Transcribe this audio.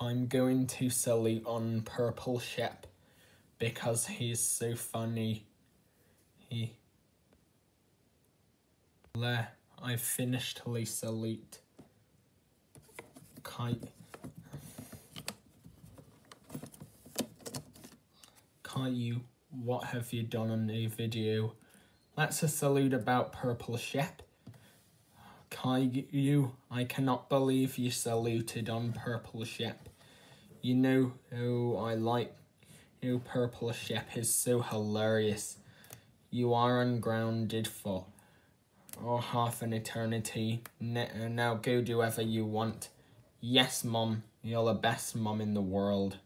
I'm going to salute on Purple Shep because he's so funny. He. There, I've finished the salute. Kai. Caillou, what have you done on the video? That's a salute about Purple Shep. Caillou, I cannot believe you saluted on Purple Shep. You know who I like. You Purple Shep is so hilarious. You are ungrounded for oh, half an eternity. Now go do whatever you want. Yes, Mom, you're the best mom in the world.